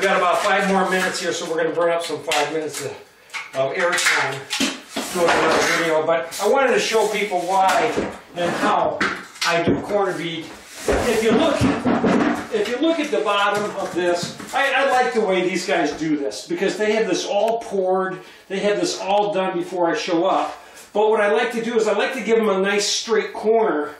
We got about five more minutes here, so we're gonna burn up some five minutes of, of air time doing another video. But I wanted to show people why and how I do corner bead. If you look, if you look at the bottom of this, I, I like the way these guys do this because they have this all poured, they have this all done before I show up. But what I like to do is I like to give them a nice straight corner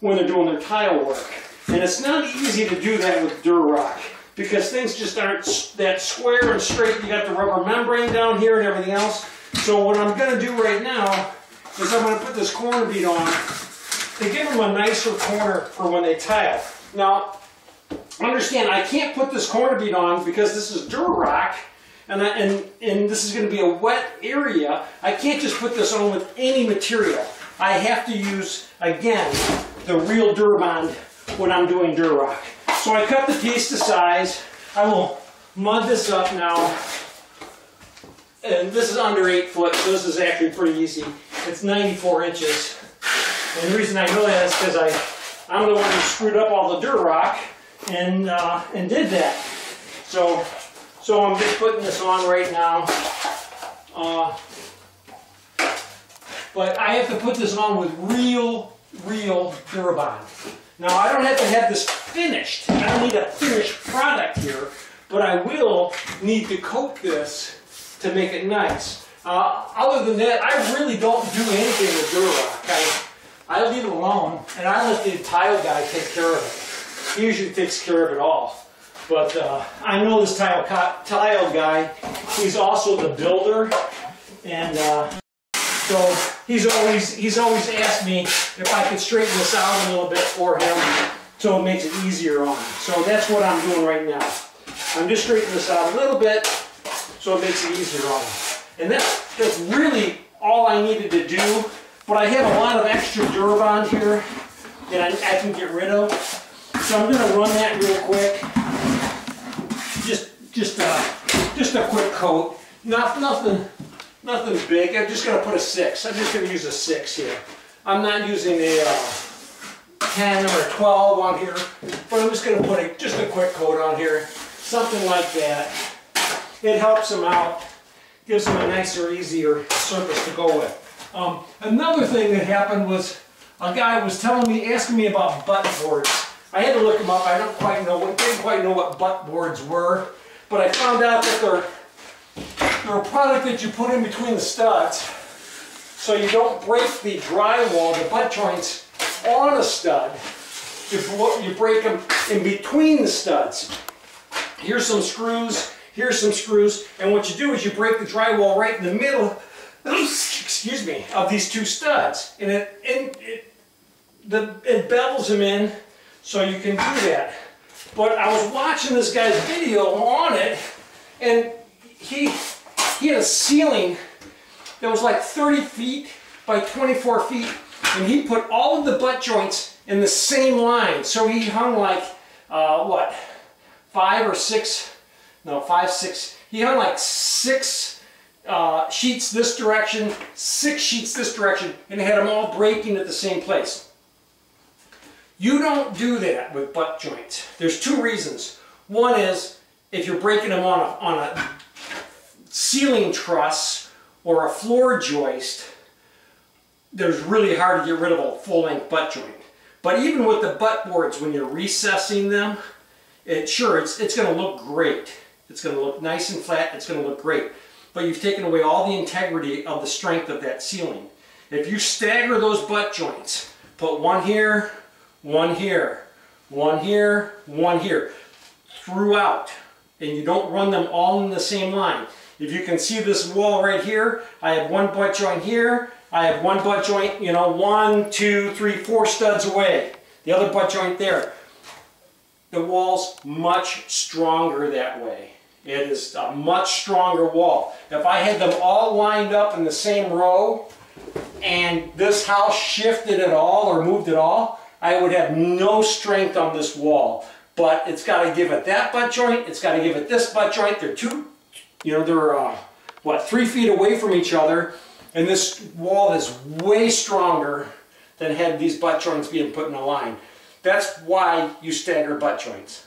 when they're doing their tile work. And it's not easy to do that with Durock because things just aren't that square and straight. You got the rubber membrane down here and everything else. So what I'm going to do right now is I'm going to put this corner bead on to give them a nicer corner for when they tile. Now, understand I can't put this corner bead on because this is Durock and, I, and, and this is going to be a wet area. I can't just put this on with any material. I have to use, again, the real Durabond when I'm doing Durock. So I cut the piece to size. I will mud this up now. And this is under 8 foot, so this is actually pretty easy. It's 94 inches. And the reason I know that is because I, I'm the one who screwed up all the Durock and, uh, and did that. So, so I'm just putting this on right now. Uh, but I have to put this on with real, real Durabond. Now I don't have to have this finished. I don't need a finished product here, but I will need to coat this to make it nice. Uh, other than that, I really don't do anything with Durarock. I, I leave it alone, and I let the tile guy take care of it. He usually takes care of it all. But uh, I know this tile, tile guy, he's also the builder, and uh, so he's always he's always asked me if I could straighten this out a little bit for him so it makes it easier on. So that's what I'm doing right now. I'm just straightening this out a little bit so it makes it easier on. And that's, that's really all I needed to do. But I have a lot of extra Durabond here that I, I can get rid of. So I'm going to run that real quick. Just, just, uh, just a quick coat. Not, nothing, Nothing big. I'm just going to put a 6. I'm just going to use a 6 here. I'm not using a uh, 10 or 12 on here, but I'm just going to put a, just a quick coat on here. Something like that. It helps them out. Gives them a nicer, easier surface to go with. Um, another thing that happened was a guy was telling me, asking me about butt boards. I had to look them up. I don't quite know what, didn't quite know what butt boards were, but I found out that they're they're a product that you put in between the studs so you don't break the drywall, the butt joints on a stud. You, you break them in between the studs. Here's some screws, here's some screws, and what you do is you break the drywall right in the middle, excuse me, of these two studs. And it, and it, the, it bevels them in so you can do that. But I was watching this guy's video on it, and he he had a ceiling that was like 30 feet by 24 feet, and he put all of the butt joints in the same line. So he hung like, uh, what, five or six, no, five, six, he hung like six uh, sheets this direction, six sheets this direction, and had them all breaking at the same place. You don't do that with butt joints. There's two reasons. One is if you're breaking them on a, on a ceiling truss or a floor joist, there's really hard to get rid of a full-length butt joint. But even with the butt boards, when you're recessing them, it sure, it's, it's going to look great. It's going to look nice and flat. It's going to look great. But you've taken away all the integrity of the strength of that ceiling. If you stagger those butt joints, put one here, one here, one here, one here, throughout, and you don't run them all in the same line, if you can see this wall right here, I have one butt joint here, I have one butt joint, you know, one, two, three, four studs away. The other butt joint there. The wall's much stronger that way. It is a much stronger wall. If I had them all lined up in the same row and this house shifted at all or moved at all, I would have no strength on this wall. But it's got to give it that butt joint, it's got to give it this butt joint. They're two you know, they're, uh, what, three feet away from each other, and this wall is way stronger than had these butt joints being put in a line. That's why you stagger butt joints.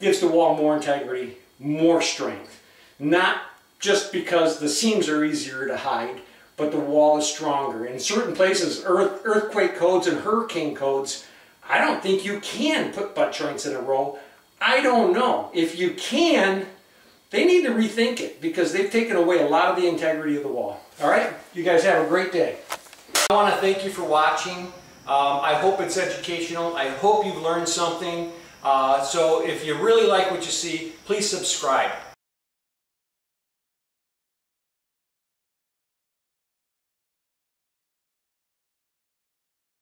Gives the wall more integrity, more strength. Not just because the seams are easier to hide, but the wall is stronger. In certain places, earth, earthquake codes and hurricane codes, I don't think you can put butt joints in a row. I don't know. If you can, they need to rethink it because they've taken away a lot of the integrity of the wall. All right? You guys have a great day. I want to thank you for watching. Um, I hope it's educational. I hope you've learned something. Uh, so if you really like what you see, please subscribe.